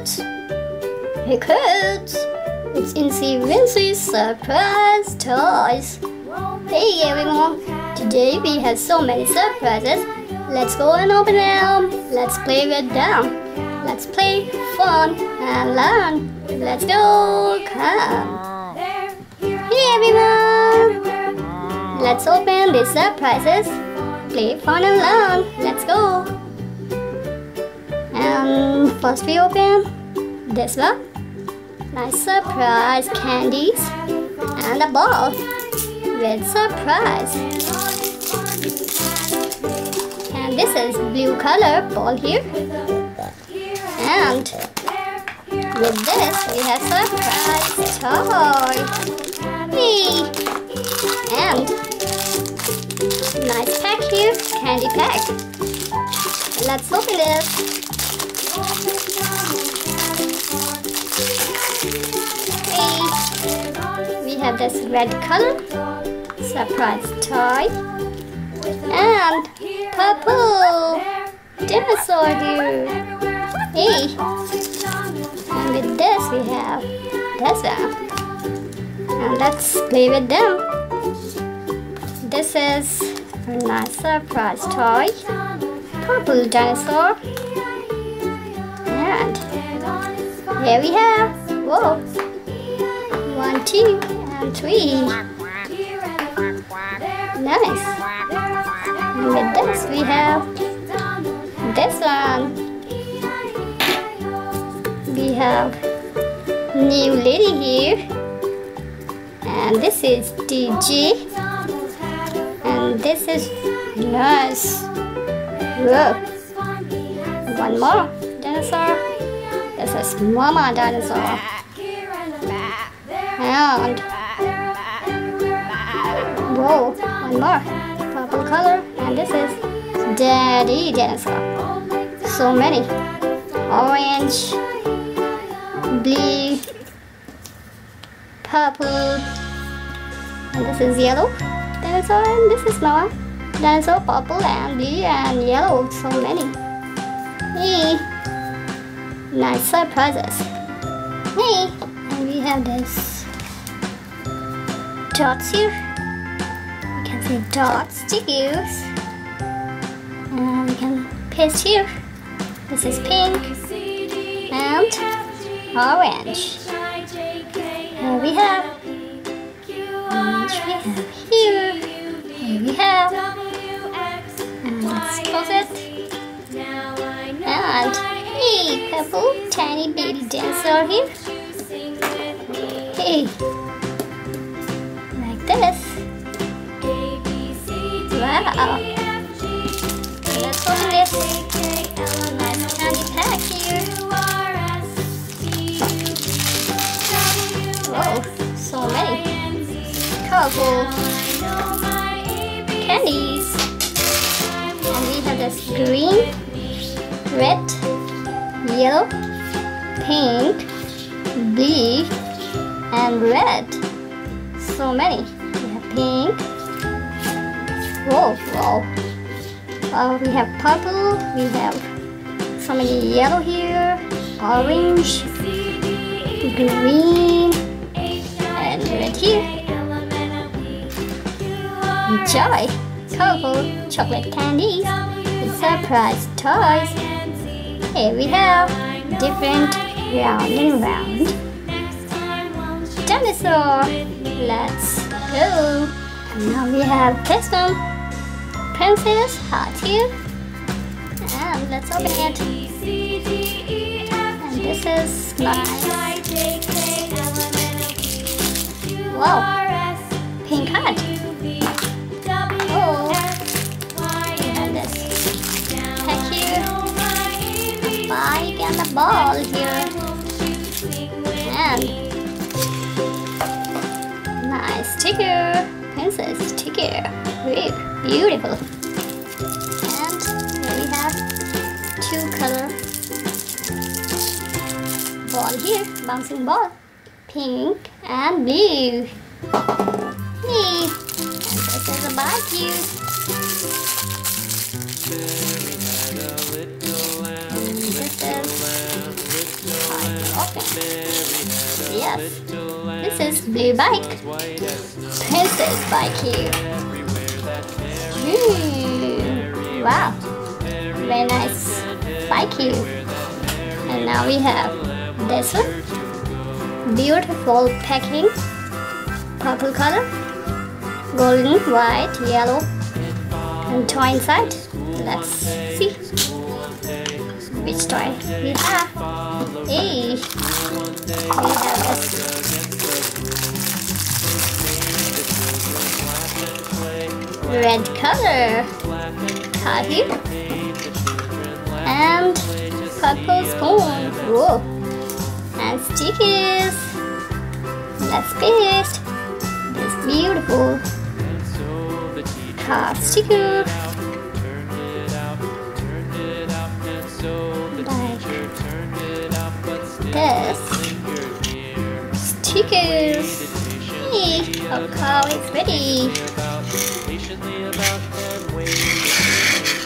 Look it! It's Incy Wincy Surprise Toys! Hey everyone! Today we have so many surprises. Let's go and open them. Let's play with them. Let's play fun and learn. Let's go! Come! Hey everyone! Let's open these surprises. Play fun and learn. Let's go! And first we open this one. Nice surprise candies and a ball with surprise. And this is blue color ball here. And with this we have surprise toy. Hey. And nice pack here, candy pack. Let's open this. This red color surprise toy and purple dinosaur here. Hey. And with this we have this one. And let's play with them. This is a nice surprise toy. Purple dinosaur. And here we have, whoa, one, two, and three. Nice. With this we have this one. We have new lady here. And this is DJ. And this is nice. Whoa. One more dinosaur. This is Mama dinosaur. And whoa, one more purple color, and this is Daddy dinosaur. So many orange, blue, purple, and this is yellow dinosaur, and this is Noah dinosaur, purple and blue and yellow. So many. Hey, nice surprises. Hey, and we have this dots here. See dots to use. And we can paste here. This is pink and orange. Here we have orange we have here. Here we have. And let's close it. And hey, purple tiny baby dancer here. Hey, Let's open this. Candy pack so many colorful candies. And we have this green, red, yellow, pink, blue, and red. So many. We have pink. Whoa, whoa. Uh, we have purple. We have so many yellow here, orange, green, and red here. Enjoy colorful chocolate candies with surprise toys. Here we have different round and round dinosaur. Let's go. And now we have one, Princess here. And let's open it. And this is nice. Wow, pink heart. Oh, and this here, bike and a ball here. And nice sticker, princess sticker, really beautiful. Color ball here, bouncing ball, pink and blue. Hey, this is a is open. Yes. This is blue bike. Princess bike here. Wow. Very nice here. And now we have this one. Beautiful packing. Purple color. Golden, white, yellow. And toy inside. Let's see which toy we have. Hey, we have this red color here and purple spoon. Whoa, and stickers. Let's paste this beautiful car sticker. this. Stickers. Hey, our car is ready.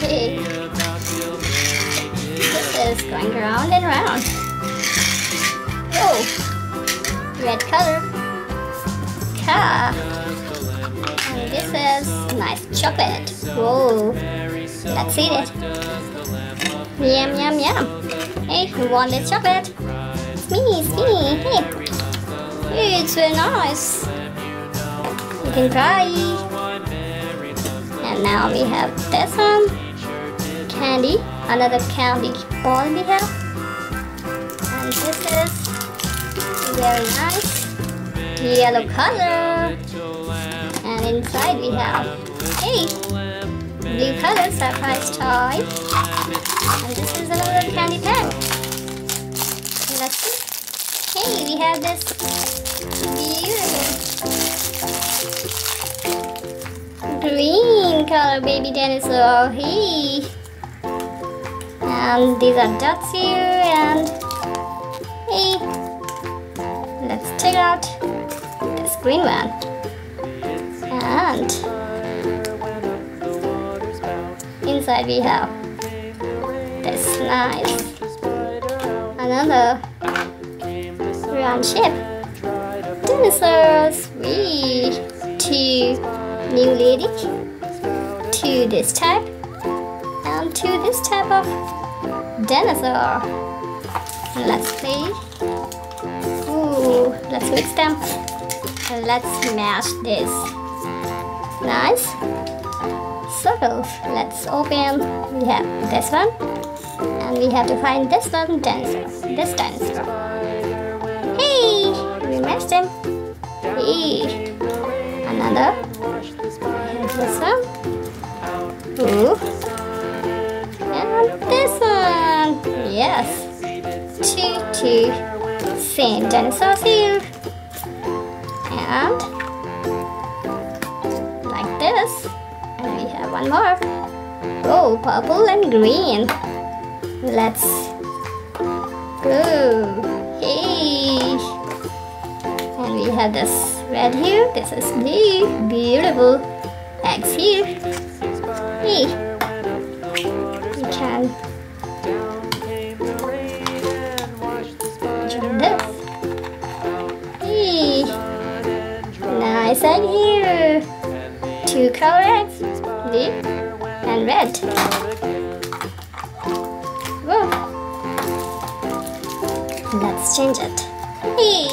Hey. Is going round and round. Oh, red color. Car. And this is nice chocolate. Whoa. Let's eat it. Yum, yum, yum. Hey, who want this chocolate? It's me, it's me. Hey. Hey, it's very nice. You can try. And now we have this one. Candy. Another candy ball we have. And this is very nice. Yellow color. And inside we have, hey, blue color surprise toy. And this is another candy pen. Let's see. Hey, we have this beautiful green color baby dinosaur. Hey. And these are dots here and hey. Let's check out this green one. And inside we have this nice another round shape dinosaurs. We two new lady. To this type. And to this type of dinosaur uh, let's play Ooh, let's mix them. And let's smash this. Nice. Circles let's open. We have this one and we have to find this one dinosaur this dinosaur hey we matched him hey another. Here's this one. Ooh. Yes. Two two. Same dinosaurs here. And like this. And we have one more. Oh purple and green. Let's go. Hey. And we have this red here. This is blue. Beautiful. Eggs here. Hey egg here. Two color eggs blue and red. Whoa. let's change it. Hey.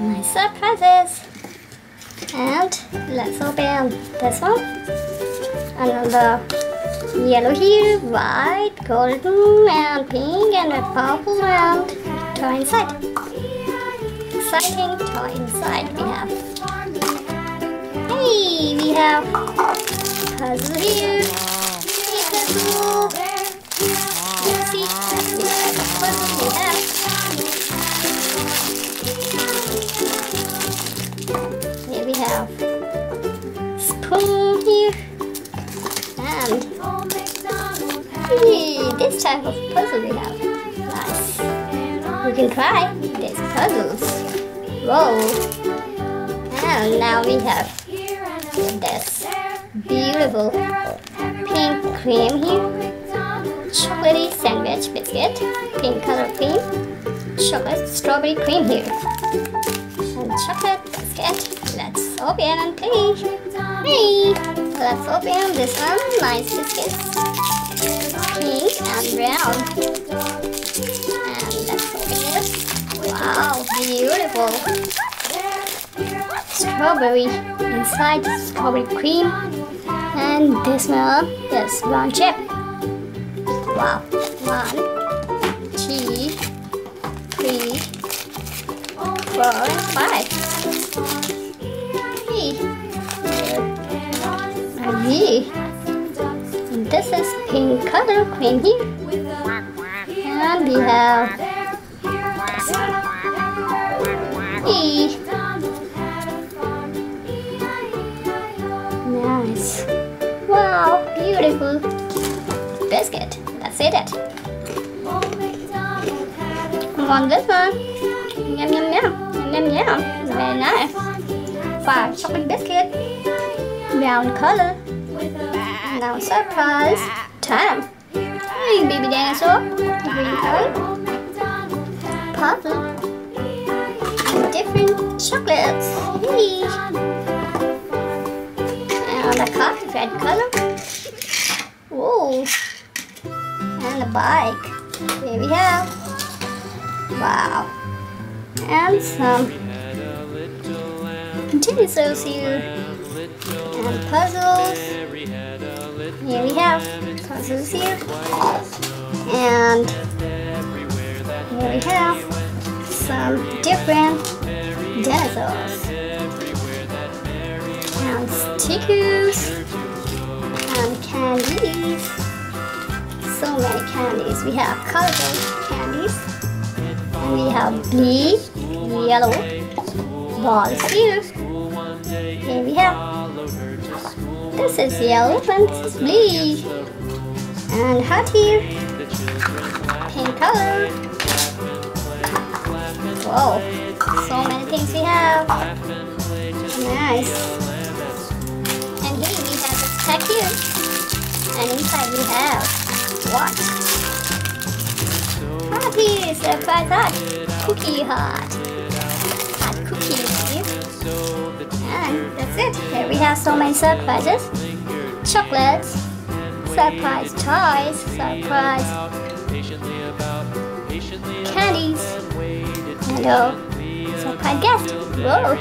Nice surprises. And let's open this one. Another yellow here white golden and pink and a purple and toy inside exciting toy inside we have. Hey we have puzzle here. Hey puzzle let's see what we have here we have spoon here. And hey, this type of puzzle we have. Nice. We can try these puzzles whoa and now we have this beautiful pink cream here chocolatey sandwich biscuit, pink color cream, chocolate strawberry cream here, and chocolate biscuit. Let's open and play. Hey, let's open this one. Nice biscuit, pink and brown. Wow, beautiful. Strawberry inside strawberry cream and this one is brown chip. Wow. One, two, three, four, five. Hey. Hey. And this is pink color cream here. And we have one. Nice. Wow, beautiful biscuit. That's it. On this one. Yum yum yum. Yum yum. Very nice. Five chocolate biscuit. Brown color. Now surprise time. Hey, baby dinosaur. Green color. Puzzle. Different chocolates. Hey. And a coffee red color. Whoa and a bike. Here we have. Wow. And some Continue dinosaurs here. And puzzles. Here we have puzzles here. And here we have some different dinosaurs. And stickers. And candies so many candies. We have colorful candies. And we have blue, yellow balls here. Here we have. This is yellow and this is blue. And hot here. Pink color. Whoa, so many things we have. Nice. And here we have a stack here. And inside we have what? Hot Happy surprise hot cookie hot. Hot cookies and that's it. Here we have so many surprises. Chocolates. Surprise toys. Surprise. Candies. Hello surprise guest whoa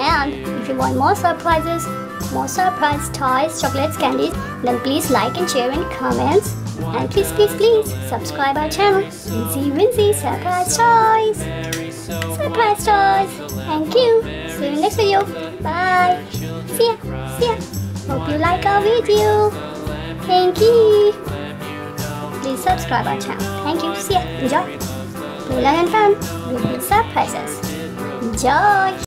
and if you want more surprises more surprise toys chocolates candies then please like and share and comments and please, please, please subscribe our channel. Incy Wincy Surprise Toys. Surprise Toys. Thank you. See you in the next video. Bye. See ya. See ya. Hope you like our video. Thank you. Please subscribe our channel. Thank you. See ya. Enjoy. Play, and fun with surprises. Enjoy.